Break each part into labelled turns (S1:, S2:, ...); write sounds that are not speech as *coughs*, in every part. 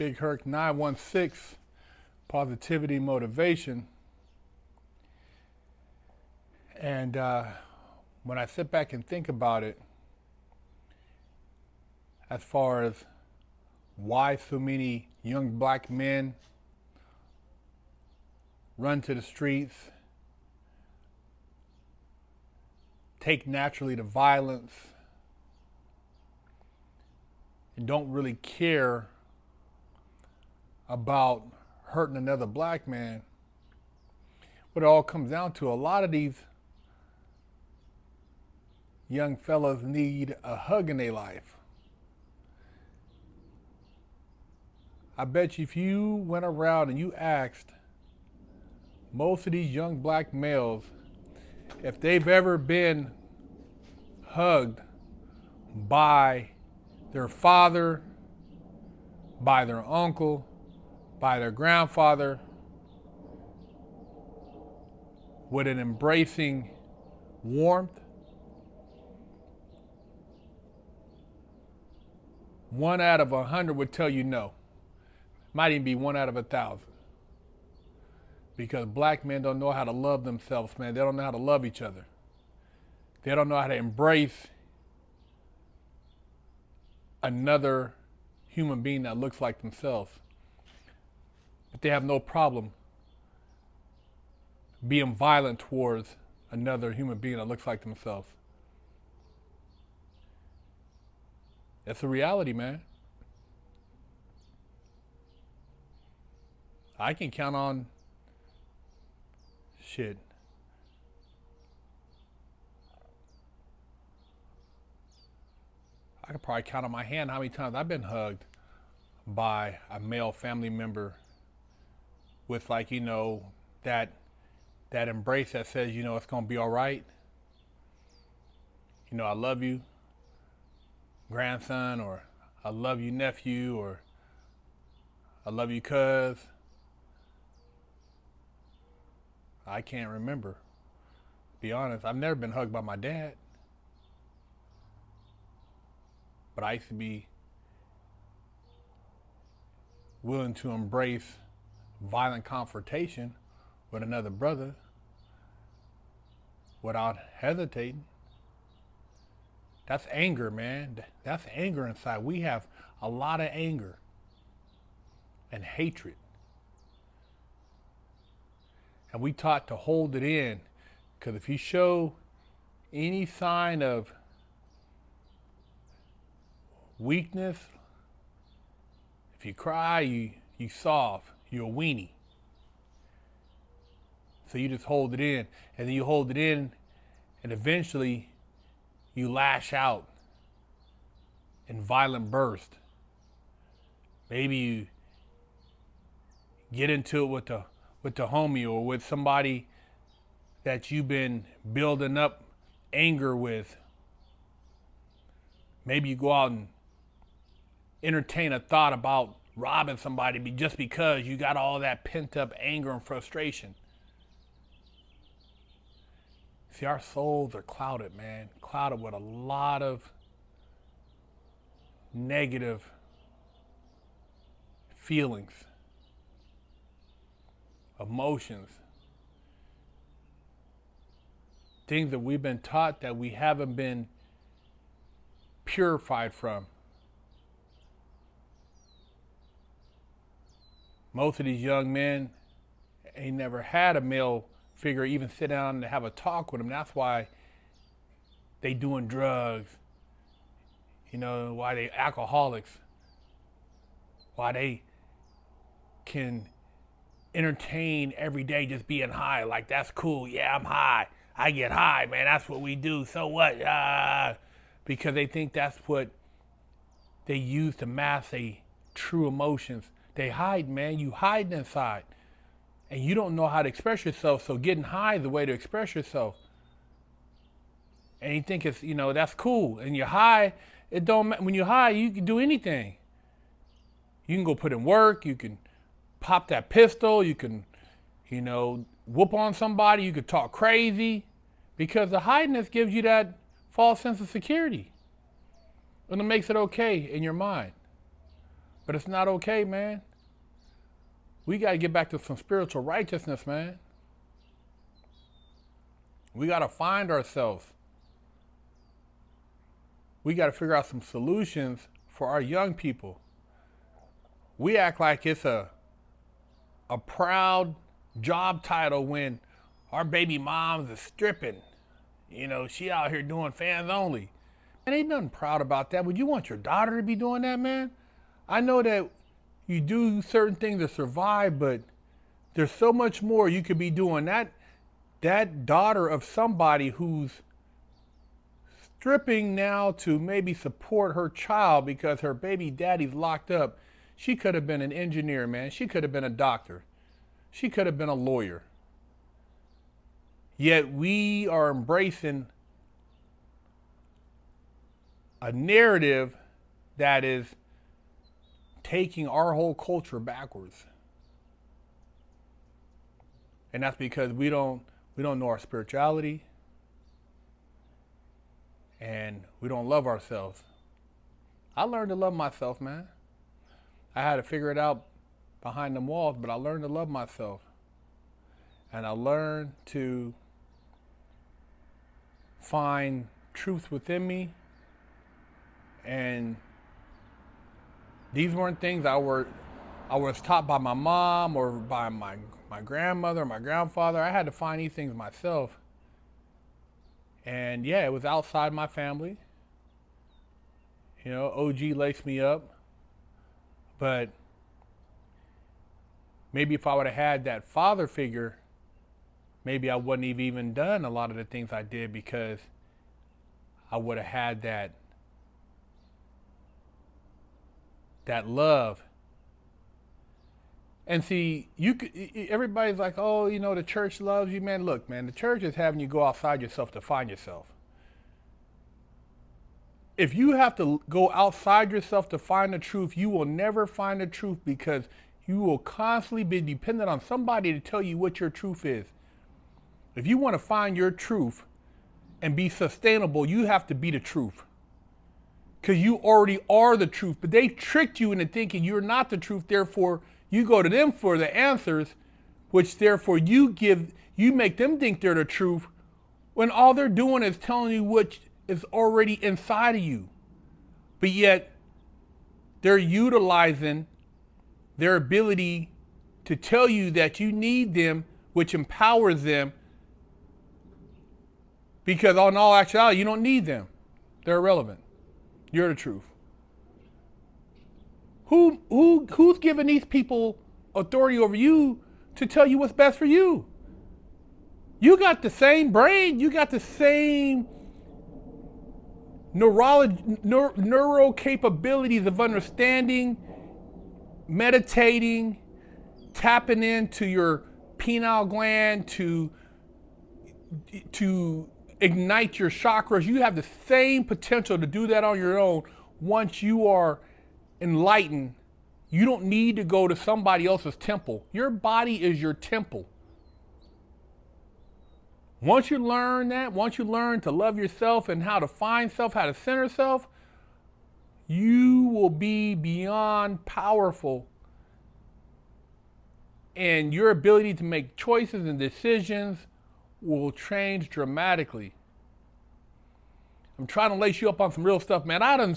S1: Big Herc 916 Positivity Motivation. And uh, when I sit back and think about it, as far as why so many young black men run to the streets, take naturally to violence, and don't really care about hurting another black man. What it all comes down to, a lot of these young fellas need a hug in their life. I bet you if you went around and you asked most of these young black males if they've ever been hugged by their father, by their uncle, by their grandfather, with an embracing warmth, one out of a hundred would tell you no. Might even be one out of a thousand. Because black men don't know how to love themselves, man. They don't know how to love each other. They don't know how to embrace another human being that looks like themselves. But they have no problem being violent towards another human being that looks like themselves. That's a reality, man. I can count on shit. I could probably count on my hand how many times I've been hugged by a male family member with like, you know, that that embrace that says, you know, it's gonna be all right. You know, I love you, grandson, or I love you, nephew, or I love you, cuz. I can't remember. Be honest, I've never been hugged by my dad. But I used to be willing to embrace violent confrontation with another brother without hesitating. That's anger, man. That's anger inside. We have a lot of anger and hatred. And we taught to hold it in. Because if you show any sign of weakness, if you cry, you, you soft, you're a weenie. So you just hold it in. And then you hold it in, and eventually you lash out in violent burst. Maybe you get into it with the with the homie or with somebody that you've been building up anger with. Maybe you go out and entertain a thought about robbing somebody just because you got all that pent up anger and frustration. See, our souls are clouded, man, clouded with a lot of negative feelings emotions, things that we've been taught that we haven't been purified from. Most of these young men ain't never had a male figure even sit down and have a talk with them. That's why they doing drugs. You know, why they alcoholics. Why they can entertain every day just being high. Like, that's cool. Yeah, I'm high. I get high, man. That's what we do. So what? Uh, because they think that's what they use to mask their true emotions. They hide, man. You hide inside. And you don't know how to express yourself. So getting high is the way to express yourself. And you think it's, you know, that's cool. And you're high, it don't when you're high, you can do anything. You can go put in work, you can pop that pistol, you can, you know, whoop on somebody, you could talk crazy, because the highness gives you that false sense of security. And it makes it okay in your mind. But it's not okay, man. We got to get back to some spiritual righteousness, man. We got to find ourselves. We got to figure out some solutions for our young people. We act like it's a a proud job title when our baby moms is stripping. You know, she out here doing fans only. And ain't nothing proud about that. Would you want your daughter to be doing that, man? I know that you do certain things to survive, but there's so much more you could be doing. That that daughter of somebody who's stripping now to maybe support her child because her baby daddy's locked up. She could have been an engineer, man. She could have been a doctor. She could have been a lawyer. Yet we are embracing a narrative that is taking our whole culture backwards. And that's because we don't we don't know our spirituality and we don't love ourselves. I learned to love myself, man. I had to figure it out behind the walls, but I learned to love myself. And I learned to find truth within me. And these weren't things I were I was taught by my mom or by my my grandmother my grandfather. I had to find these things myself. And yeah, it was outside my family. You know, OG laced me up. But maybe if I would have had that father figure, maybe I wouldn't have even done a lot of the things I did because I would have had that that love. And see, you everybody's like, "Oh, you know, the church loves you, man." Look, man, the church is having you go outside yourself to find yourself. If you have to go outside yourself to find the truth, you will never find the truth because you will constantly be dependent on somebody to tell you what your truth is. If you want to find your truth and be sustainable, you have to be the truth. Because you already are the truth. But they tricked you into thinking you're not the truth, therefore you go to them for the answers, which therefore you give you make them think they're the truth when all they're doing is telling you what is already inside of you. But yet they're utilizing their ability to tell you that you need them, which empowers them because on all actuality, you don't need them. They're irrelevant. You're the truth. Who, who, who's giving these people authority over you to tell you what's best for you? You got the same brain. You got the same neurology, neuro, neuro capabilities of understanding, meditating, tapping into your pineal gland to to ignite your chakras. You have the same potential to do that on your own once you are enlightened. You don't need to go to somebody else's temple. Your body is your temple. Once you learn that, once you learn to love yourself and how to find self, how to center self, you will be beyond powerful. And your ability to make choices and decisions will change dramatically. I'm trying to lace you up on some real stuff, man. I done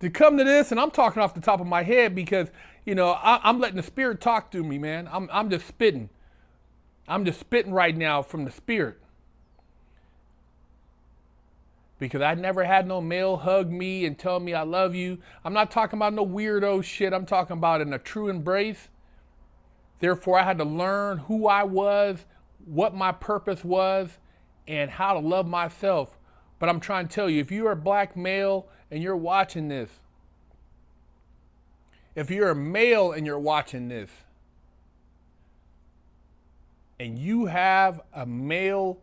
S1: to come to this, and I'm talking off the top of my head because you know I, am letting the spirit talk to me, man. I'm I'm just spitting. I'm just spitting right now from the spirit because I never had no male hug me and tell me I love you. I'm not talking about no weirdo shit. I'm talking about in a true embrace. Therefore, I had to learn who I was, what my purpose was and how to love myself. But I'm trying to tell you, if you're a black male and you're watching this, if you're a male and you're watching this, and you have a male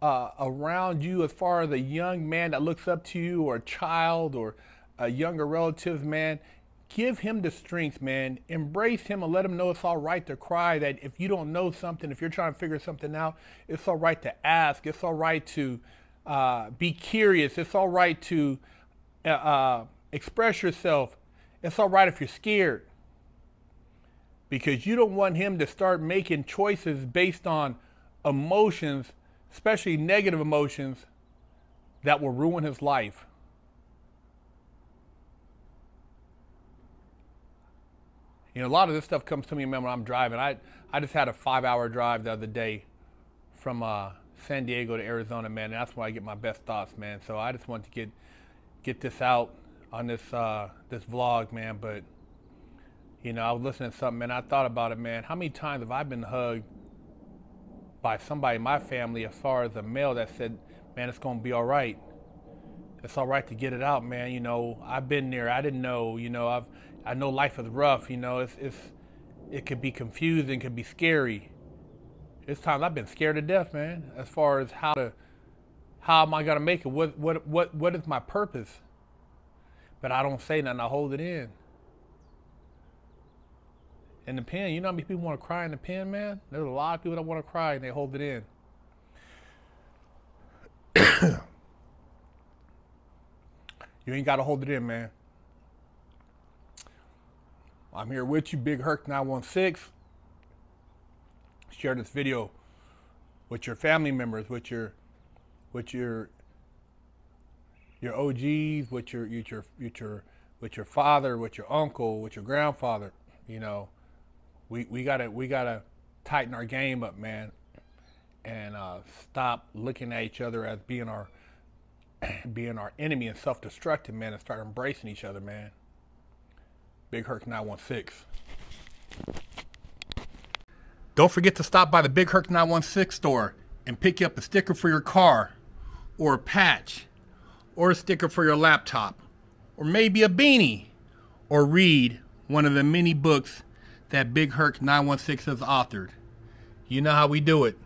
S1: uh, around you as far as a young man that looks up to you or a child or a younger relative man give him the strength, man. Embrace him and let him know it's all right to cry. That if you don't know something, if you're trying to figure something out, it's all right to ask. It's all right to uh, be curious. It's all right to uh, uh, express yourself. It's all right if you're scared because you don't want him to start making choices based on emotions, especially negative emotions, that will ruin his life. You know, a lot of this stuff comes to me, when I'm driving. I, I just had a five hour drive the other day from uh, San Diego to Arizona, man. And that's where I get my best thoughts, man. So I just want to get get this out on this uh, this vlog, man. But you know, I was listening to something, man. I thought about it, man. How many times have I been hugged by somebody in my family, as far as a male, that said, "Man, it's gonna be all right. It's all right to get it out, man." You know, I've been there. I didn't know. You know, I've I know life is rough. You know, it's it's it could be confusing, could be scary. It's times I've been scared to death, man. As far as how to how am I gonna make it? What what what what is my purpose? But I don't say nothing. I hold it in. In the pen, you know how many people want to cry in the pen, man? There's a lot of people that want to cry and they hold it in. *coughs* you ain't got to hold it in, man. I'm here with you, Big Herc 916. Share this video with your family members, with your with your your OGs, with your with your with your with your father, with your uncle, with your grandfather. You know, we we gotta we gotta tighten our game up, man, and uh, stop looking at each other as being our *clears throat* being our enemy and self-destructive, man, and start embracing each other, man. Big Herc 916. Don't forget to stop by the Big Herc 916 store and pick up a sticker for your car, or a patch, or a sticker for your laptop, or maybe a beanie, or read one of the many books that Big Herc 916 has authored. You know how we do it.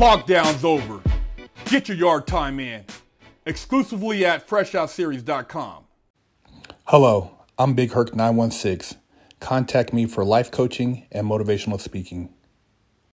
S1: Lockdown's over. Get your yard time in. Exclusively at freshoutseries.com. Hello, I'm Big Herc 916. Contact me for life coaching and motivational speaking.